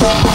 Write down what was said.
Bye.